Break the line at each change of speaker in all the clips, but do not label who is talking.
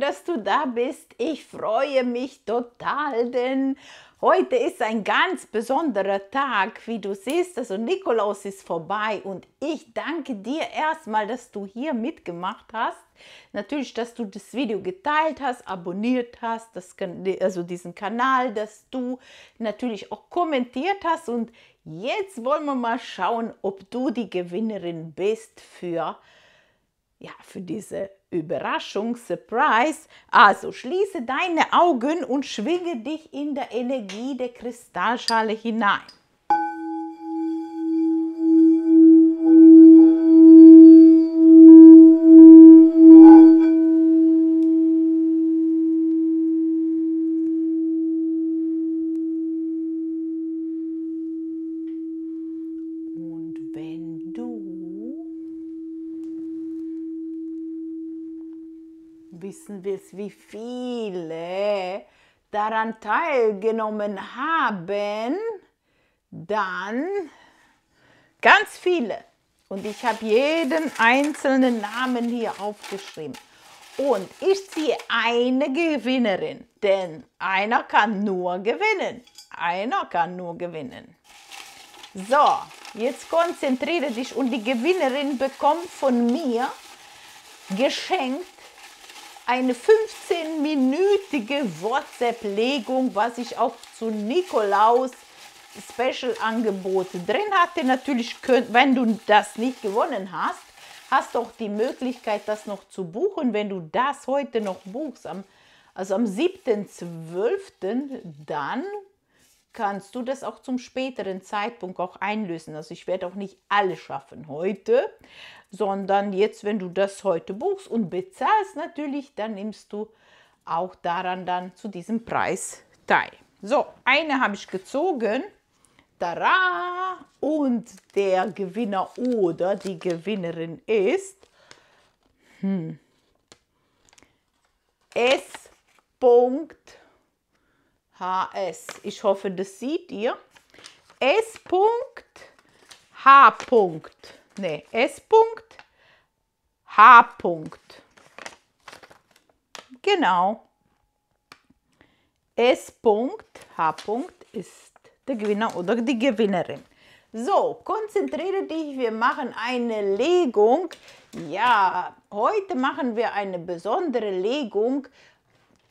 dass du da bist. Ich freue mich total, denn heute ist ein ganz besonderer Tag. Wie du siehst, also Nikolaus ist vorbei und ich danke dir erstmal, dass du hier mitgemacht hast. Natürlich, dass du das Video geteilt hast, abonniert hast, das, also diesen Kanal, dass du natürlich auch kommentiert hast und jetzt wollen wir mal schauen, ob du die Gewinnerin bist für ja, für diese Überraschung, Surprise. Also schließe deine Augen und schwinge dich in der Energie der Kristallschale hinein. Wissen willst, wie viele daran teilgenommen haben, dann ganz viele. Und ich habe jeden einzelnen Namen hier aufgeschrieben. Und ich ziehe eine Gewinnerin, denn einer kann nur gewinnen. Einer kann nur gewinnen. So, jetzt konzentriere dich und die Gewinnerin bekommt von mir geschenkt eine 15-minütige WhatsApp-Legung, was ich auch zu Nikolaus Special-Angebot drin hatte. Natürlich, könnt, wenn du das nicht gewonnen hast, hast du auch die Möglichkeit, das noch zu buchen. Wenn du das heute noch buchst, am, also am 7.12., dann kannst du das auch zum späteren Zeitpunkt auch einlösen. Also ich werde auch nicht alles schaffen heute, sondern jetzt, wenn du das heute buchst und bezahlst natürlich, dann nimmst du auch daran dann zu diesem Preis teil. So, eine habe ich gezogen. Tada! Und der Gewinner oder die Gewinnerin ist hm, S. HS. Ich hoffe, das seht ihr. S. H. Ne, S. H. Genau. S. H. ist der Gewinner oder die Gewinnerin. So, konzentriere dich, wir machen eine Legung. Ja, heute machen wir eine besondere Legung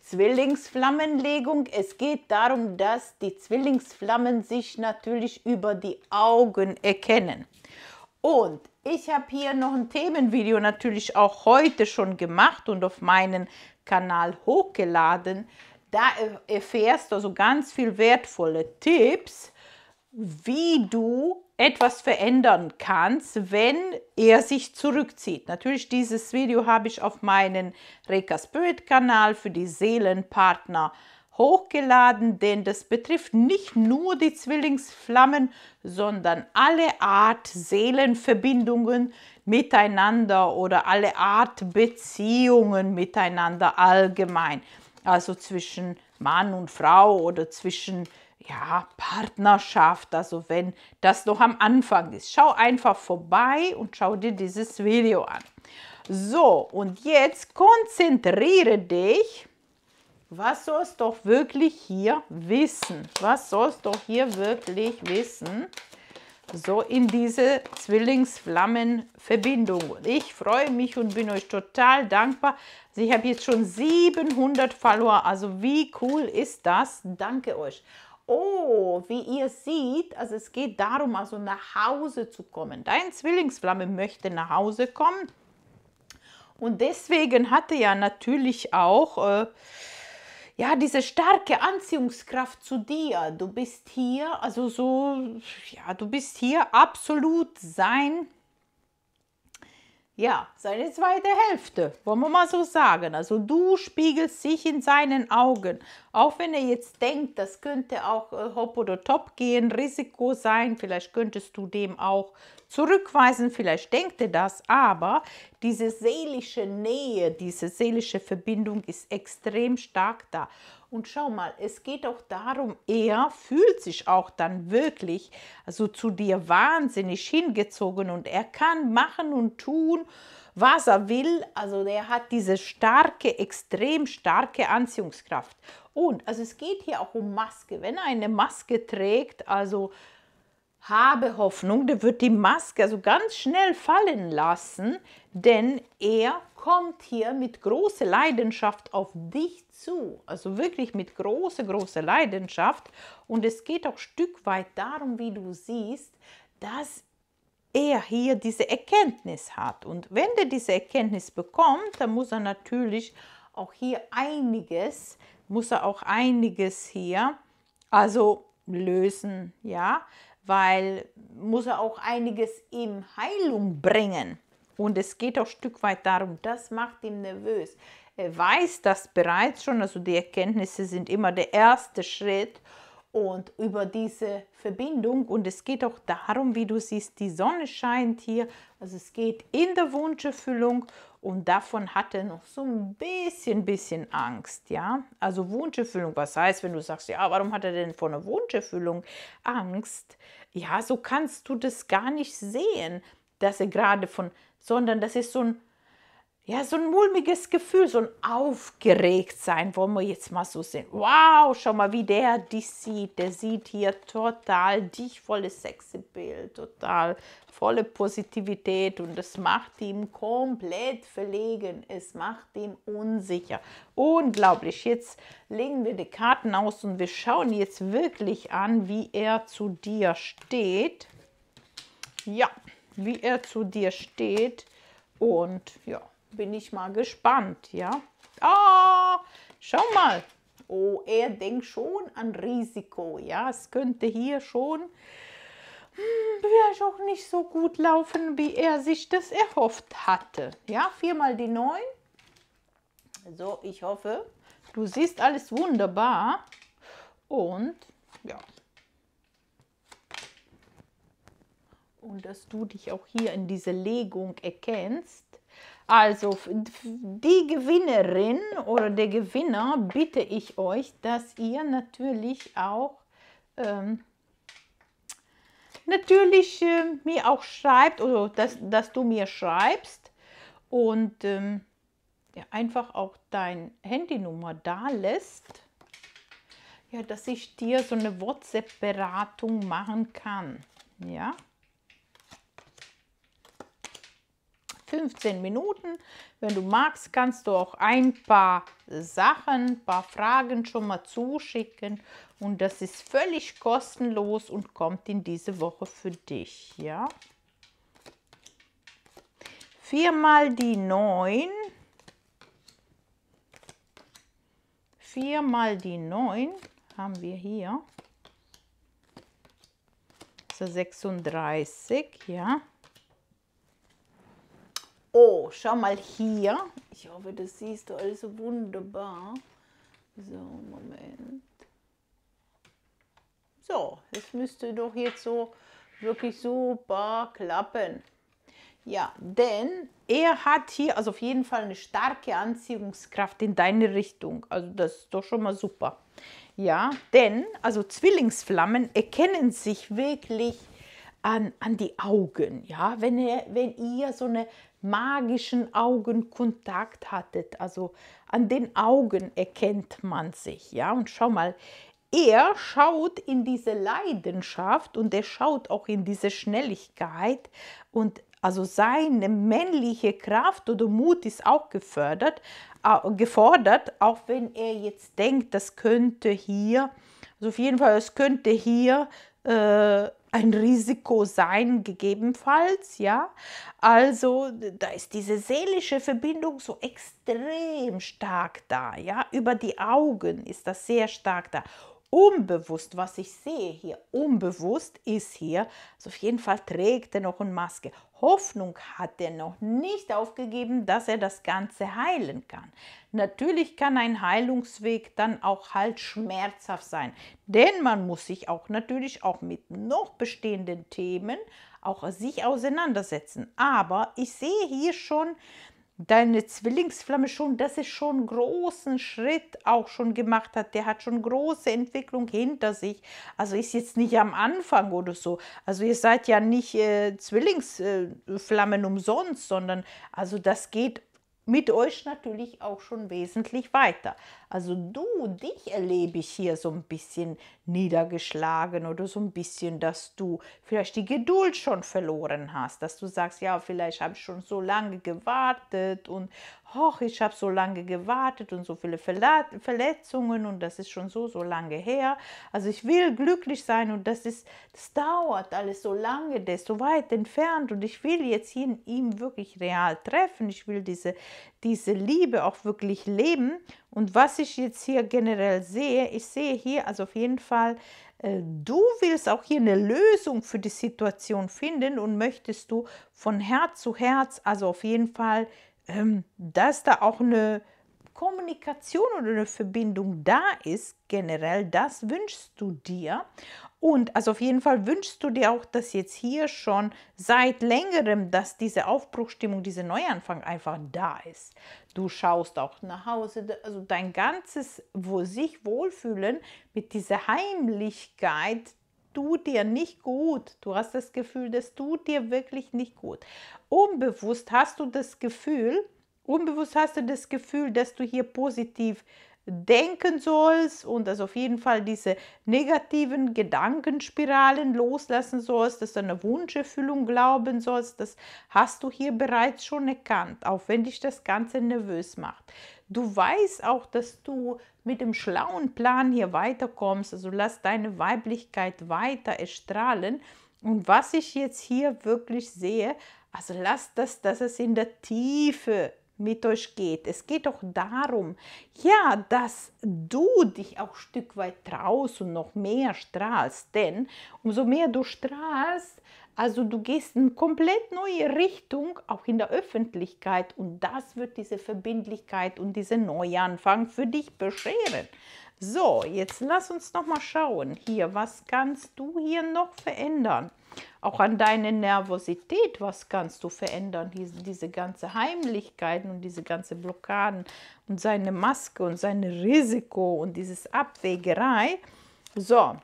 Zwillingsflammenlegung. Es geht darum, dass die Zwillingsflammen sich natürlich über die Augen erkennen. Und ich habe hier noch ein Themenvideo natürlich auch heute schon gemacht und auf meinen Kanal hochgeladen. Da erfährst du also ganz viel wertvolle Tipps, wie du etwas verändern kannst, wenn er sich zurückzieht. Natürlich, dieses Video habe ich auf meinen Reka Spirit Kanal für die Seelenpartner hochgeladen, denn das betrifft nicht nur die Zwillingsflammen, sondern alle Art Seelenverbindungen miteinander oder alle Art Beziehungen miteinander allgemein. Also zwischen Mann und Frau oder zwischen ja, Partnerschaft, also wenn das noch am Anfang ist. Schau einfach vorbei und schau dir dieses Video an. So, und jetzt konzentriere dich. Was sollst du doch wirklich hier wissen? Was sollst du doch hier wirklich wissen? So in diese Zwillingsflammenverbindung. Ich freue mich und bin euch total dankbar. Also ich habe jetzt schon 700 Follower. Also wie cool ist das? Danke euch. Oh, wie ihr seht, also es geht darum, also nach Hause zu kommen. Dein Zwillingsflamme möchte nach Hause kommen. Und deswegen hatte ja natürlich auch äh, ja, diese starke Anziehungskraft zu dir. Du bist hier, also so, ja, du bist hier absolut sein ja, seine zweite Hälfte, wollen wir mal so sagen. Also du spiegelst sich in seinen Augen. Auch wenn er jetzt denkt, das könnte auch äh, hopp oder top gehen, Risiko sein, vielleicht könntest du dem auch zurückweisen, vielleicht denkt er das, aber diese seelische Nähe, diese seelische Verbindung ist extrem stark da. Und schau mal, es geht auch darum, er fühlt sich auch dann wirklich also zu dir wahnsinnig hingezogen und er kann machen und tun, was er will. Also der hat diese starke, extrem starke Anziehungskraft. Und also es geht hier auch um Maske. Wenn er eine Maske trägt, also habe Hoffnung, der wird die Maske also ganz schnell fallen lassen, denn er kommt hier mit großer Leidenschaft auf dich zu. Also wirklich mit großer, großer Leidenschaft. Und es geht auch Stück weit darum, wie du siehst, dass er hier diese Erkenntnis hat. Und wenn er diese Erkenntnis bekommt, dann muss er natürlich auch hier einiges, muss er auch einiges hier, also lösen, ja, weil muss er auch einiges in Heilung bringen. Und es geht auch ein Stück weit darum, das macht ihn nervös. Er weiß das bereits schon, also die Erkenntnisse sind immer der erste Schritt und über diese Verbindung. Und es geht auch darum, wie du siehst, die Sonne scheint hier. Also es geht in der Wunscherfüllung und davon hat er noch so ein bisschen, bisschen Angst. Ja, also Wunscherfüllung, was heißt, wenn du sagst, ja, warum hat er denn vor einer Wunscherfüllung Angst? Ja, so kannst du das gar nicht sehen, dass er gerade von, sondern das ist so ein ja, so ein mulmiges Gefühl, so ein Aufgeregtsein, wollen wir jetzt mal so sehen. Wow, schau mal, wie der dich sieht. Der sieht hier total dich volles Sexy-Bild, total volle Positivität und das macht ihn komplett verlegen. Es macht ihn unsicher. Unglaublich. Jetzt legen wir die Karten aus und wir schauen jetzt wirklich an, wie er zu dir steht. Ja, wie er zu dir steht und ja bin ich mal gespannt, ja. Ah, schau mal. Oh, er denkt schon an Risiko, ja. Es könnte hier schon hm, vielleicht auch nicht so gut laufen, wie er sich das erhofft hatte. Ja, viermal die neun. So, ich hoffe, du siehst alles wunderbar. Und ja. Und dass du dich auch hier in dieser Legung erkennst. Also die Gewinnerin oder der Gewinner bitte ich euch, dass ihr natürlich auch ähm, natürlich äh, mir auch schreibt oder dass, dass du mir schreibst und ähm, ja, einfach auch dein Handynummer da lässt, ja, dass ich dir so eine WhatsApp-Beratung machen kann. Ja. 15 Minuten. Wenn du magst, kannst du auch ein paar Sachen, ein paar Fragen schon mal zuschicken. Und das ist völlig kostenlos und kommt in diese Woche für dich. Ja? Viermal die 9. Viermal die 9 haben wir hier. So 36, ja. Oh, schau mal hier. Ich hoffe, das siehst du alles wunderbar. So, Moment. So, das müsste doch jetzt so wirklich super klappen. Ja, denn er hat hier also auf jeden Fall eine starke Anziehungskraft in deine Richtung. Also das ist doch schon mal super. Ja, denn also Zwillingsflammen erkennen sich wirklich an, an die Augen. Ja, wenn, er, wenn ihr so eine magischen Augenkontakt hattet. Also an den Augen erkennt man sich. Ja, und schau mal, er schaut in diese Leidenschaft und er schaut auch in diese Schnelligkeit und also seine männliche Kraft oder Mut ist auch gefördert, äh, gefordert, auch wenn er jetzt denkt, das könnte hier, also auf jeden Fall, es könnte hier äh, ein Risiko sein, gegebenenfalls, ja. Also da ist diese seelische Verbindung so extrem stark da, ja. Über die Augen ist das sehr stark da unbewusst, was ich sehe hier, unbewusst ist hier, also auf jeden Fall trägt er noch eine Maske. Hoffnung hat er noch nicht aufgegeben, dass er das Ganze heilen kann. Natürlich kann ein Heilungsweg dann auch halt schmerzhaft sein, denn man muss sich auch natürlich auch mit noch bestehenden Themen auch sich auseinandersetzen. Aber ich sehe hier schon deine Zwillingsflamme schon, dass es schon großen Schritt auch schon gemacht hat. Der hat schon große Entwicklung hinter sich. Also ist jetzt nicht am Anfang oder so. Also ihr seid ja nicht äh, Zwillingsflammen äh, umsonst, sondern also das geht mit euch natürlich auch schon wesentlich weiter. Also du, dich erlebe ich hier so ein bisschen niedergeschlagen oder so ein bisschen, dass du vielleicht die Geduld schon verloren hast, dass du sagst, ja, vielleicht habe ich schon so lange gewartet und hoch, ich habe so lange gewartet und so viele Verletzungen und das ist schon so, so lange her. Also ich will glücklich sein und das ist, das dauert alles so lange, der ist so weit entfernt und ich will jetzt hier ihm wirklich real treffen. Ich will diese, diese Liebe auch wirklich leben. Und was ich jetzt hier generell sehe, ich sehe hier also auf jeden Fall, äh, du willst auch hier eine Lösung für die Situation finden und möchtest du von Herz zu Herz, also auf jeden Fall dass da auch eine Kommunikation oder eine Verbindung da ist, generell, das wünschst du dir. Und also auf jeden Fall wünschst du dir auch, dass jetzt hier schon seit längerem, dass diese Aufbruchstimmung, dieser Neuanfang einfach da ist. Du schaust auch nach Hause, also dein ganzes wo sich wohlfühlen mit dieser Heimlichkeit, tut dir nicht gut. Du hast das Gefühl, das tut dir wirklich nicht gut. Unbewusst hast du das Gefühl, unbewusst hast du das Gefühl, dass du hier positiv denken sollst und also auf jeden Fall diese negativen Gedankenspiralen loslassen sollst, dass du eine Wunscherfüllung glauben sollst, das hast du hier bereits schon erkannt, auch wenn dich das Ganze nervös macht. Du weißt auch, dass du mit dem schlauen Plan hier weiterkommst, also lass deine Weiblichkeit weiter erstrahlen. Und was ich jetzt hier wirklich sehe, also lass das, dass es in der Tiefe mit euch geht. Es geht doch darum, ja, dass du dich auch ein Stück weit traust und noch mehr strahlst. Denn umso mehr du strahlst, also du gehst in eine komplett neue Richtung, auch in der Öffentlichkeit. Und das wird diese Verbindlichkeit und diese Neuanfang für dich bescheren. So, jetzt lass uns noch mal schauen. Hier, was kannst du hier noch verändern? Auch an deiner Nervosität, was kannst du verändern? Diese, diese ganze Heimlichkeiten und diese ganze Blockaden und seine Maske und sein Risiko und dieses Abwägerei. So,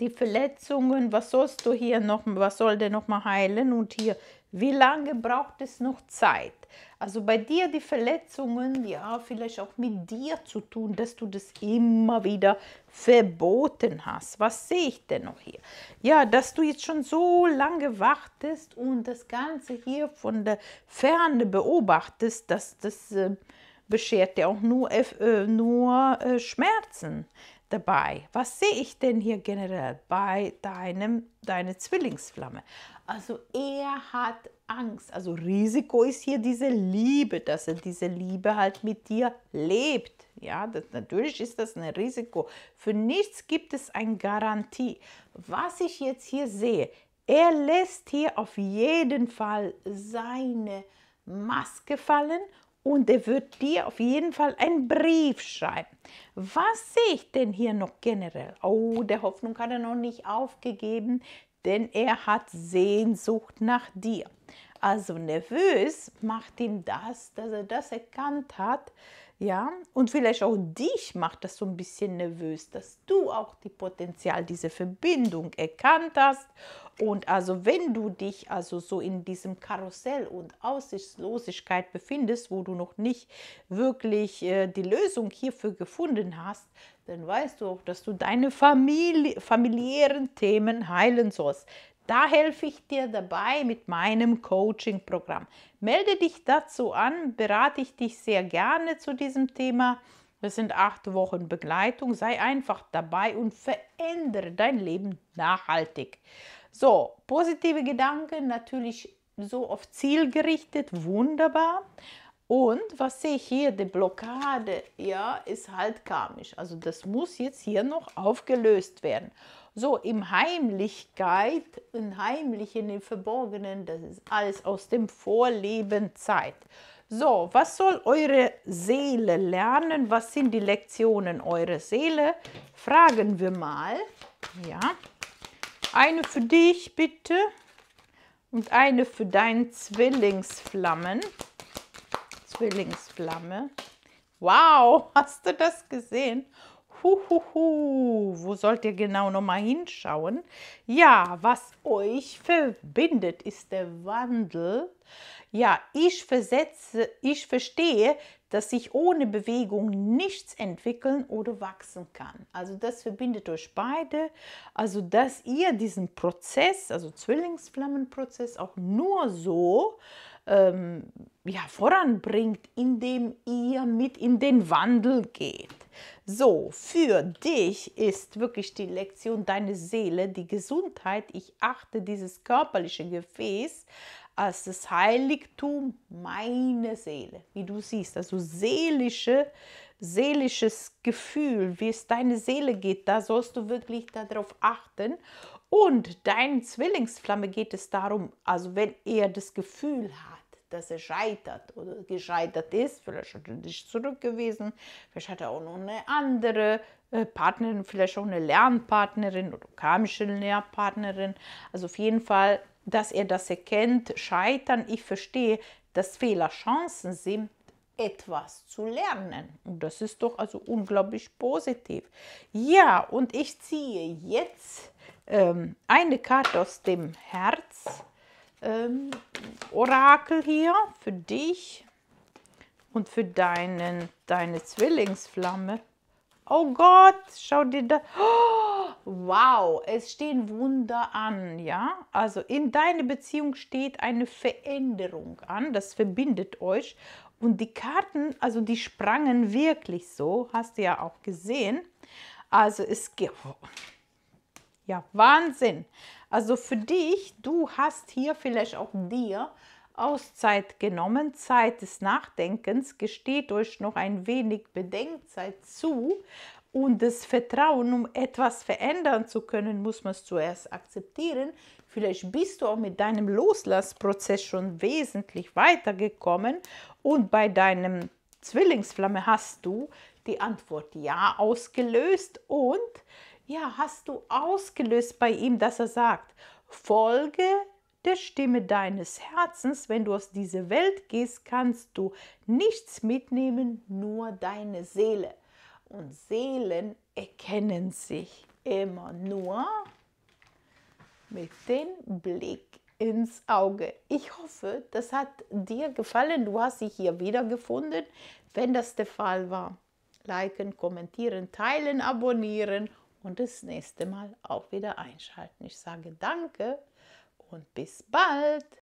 die Verletzungen, was sollst du hier noch, was soll der noch mal heilen und hier, wie lange braucht es noch Zeit? Also bei dir die Verletzungen, ja, vielleicht auch mit dir zu tun, dass du das immer wieder verboten hast. Was sehe ich denn noch hier? Ja, dass du jetzt schon so lange wartest und das Ganze hier von der Ferne beobachtest, dass das äh, beschert dir auch nur, äh, nur äh, Schmerzen dabei. Was sehe ich denn hier generell bei deinem, deine Zwillingsflamme? Also er hat Angst. Also Risiko ist hier diese Liebe, dass er diese Liebe halt mit dir lebt. Ja, das, natürlich ist das ein Risiko. Für nichts gibt es eine Garantie. Was ich jetzt hier sehe, er lässt hier auf jeden Fall seine Maske fallen und er wird dir auf jeden Fall einen Brief schreiben. Was sehe ich denn hier noch generell? Oh, der Hoffnung hat er noch nicht aufgegeben, denn er hat Sehnsucht nach dir. Also nervös macht ihm das, dass er das erkannt hat, ja, und vielleicht auch dich macht das so ein bisschen nervös, dass du auch die Potenzial, diese Verbindung erkannt hast. Und also wenn du dich also so in diesem Karussell und Aussichtslosigkeit befindest, wo du noch nicht wirklich äh, die Lösung hierfür gefunden hast, dann weißt du auch, dass du deine Familie, familiären Themen heilen sollst. Da helfe ich dir dabei mit meinem Coaching-Programm. Melde dich dazu an, berate ich dich sehr gerne zu diesem Thema. Das sind acht Wochen Begleitung. Sei einfach dabei und verändere dein Leben nachhaltig. So, positive Gedanken natürlich so auf Ziel gerichtet, wunderbar. Und was sehe ich hier? Die Blockade, ja, ist halt karmisch. Also das muss jetzt hier noch aufgelöst werden. So, im Heimlichkeit, im Heimlichen, im Verborgenen, das ist alles aus dem Vorleben Zeit. So, was soll eure Seele lernen? Was sind die Lektionen eurer Seele? Fragen wir mal. Ja. Eine für dich bitte und eine für deinen Zwillingsflammen. Zwillingsflamme. Wow, hast du das gesehen? Huhuhu, wo sollt ihr genau nochmal hinschauen? Ja, was euch verbindet, ist der Wandel. Ja, ich versetze, ich verstehe, dass sich ohne Bewegung nichts entwickeln oder wachsen kann. Also das verbindet euch beide. Also dass ihr diesen Prozess, also Zwillingsflammenprozess, auch nur so ähm, ja, voranbringt, indem ihr mit in den Wandel geht. So, für dich ist wirklich die Lektion deine Seele, die Gesundheit. Ich achte dieses körperliche Gefäß als das Heiligtum meiner Seele, wie du siehst, also seelische, seelisches Gefühl, wie es deine Seele geht, da sollst du wirklich darauf achten. Und dein Zwillingsflamme geht es darum, also wenn er das Gefühl hat, dass er scheitert oder gescheitert ist. Vielleicht hat er nicht zurückgewiesen, vielleicht hat er auch noch eine andere äh, Partnerin, vielleicht auch eine Lernpartnerin oder karmische Lehrpartnerin. Also auf jeden Fall, dass er das erkennt, scheitern. Ich verstehe, dass Fehler Chancen sind, etwas zu lernen. Und das ist doch also unglaublich positiv. Ja, und ich ziehe jetzt ähm, eine Karte aus dem Herz ähm, Orakel hier für dich und für deinen, deine Zwillingsflamme. Oh Gott, schau dir da. Oh, wow, es stehen Wunder an, ja? Also in deiner Beziehung steht eine Veränderung an, das verbindet euch. Und die Karten, also die sprangen wirklich so, hast du ja auch gesehen. Also es gibt, ja, Wahnsinn. Also für dich, du hast hier vielleicht auch dir Auszeit genommen, Zeit des Nachdenkens, gesteht euch noch ein wenig Bedenkzeit zu und das Vertrauen, um etwas verändern zu können, muss man es zuerst akzeptieren. Vielleicht bist du auch mit deinem Loslassprozess schon wesentlich weitergekommen und bei deinem Zwillingsflamme hast du die Antwort Ja ausgelöst und ja, hast du ausgelöst bei ihm, dass er sagt, folge der Stimme deines Herzens, wenn du aus dieser Welt gehst, kannst du nichts mitnehmen, nur deine Seele. Und Seelen erkennen sich immer nur mit dem Blick ins Auge. Ich hoffe, das hat dir gefallen. Du hast dich hier wiedergefunden. Wenn das der Fall war, liken, kommentieren, teilen, abonnieren und das nächste Mal auch wieder einschalten. Ich sage danke und bis bald.